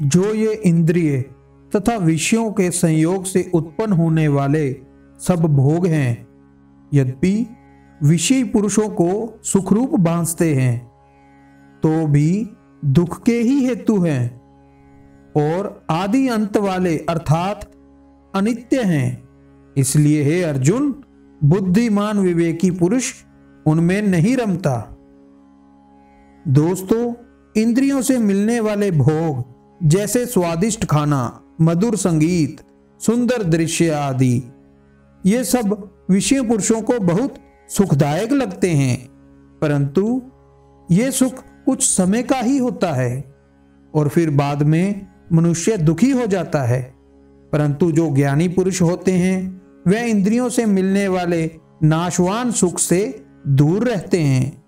जो ये इंद्रिय तथा विषयों के संयोग से उत्पन्न होने वाले सब भोग हैं, यद्यपि विषय पुरुषों को सुखरूप बांधते हैं तो भी दुख के ही हेतु हैं और आदि अंत वाले अर्थात अनित्य हैं। इसलिए हे अर्जुन, बुद्धिमान विवेकी पुरुष, उनमें नहीं रमता। दोस्तों, इंद्रियों से मिलने वाले भोग जैसे स्वादिष्ट खाना, मधुर संगीत, सुंदर दृश्य आदि। ये सब विषय पुरुषों को बहुत सुखदायक लगते हैं, परंतु ये सुख कुछ समय का ही होता है और फिर बाद में मनुष्य दुखी हो जाता है। परंतु जो ज्ञानी पुरुष होते हैं, वह इंद्रियों से मिलने वाले नाशवान सुख से दूर रहते हैं।